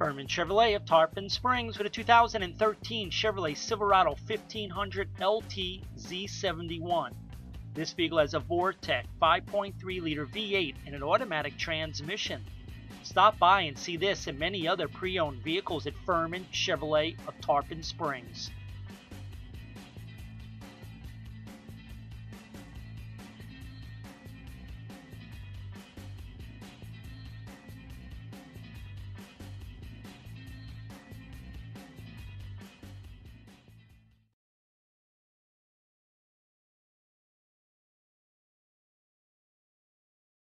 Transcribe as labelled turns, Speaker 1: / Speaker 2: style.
Speaker 1: Ferman Chevrolet of Tarpon Springs with a 2013 Chevrolet Silverado 1500 LT Z71. This vehicle has a Vortec 5.3 liter V8 and an automatic transmission. Stop by and see this and many other pre owned vehicles at Ferman Chevrolet of Tarpon Springs.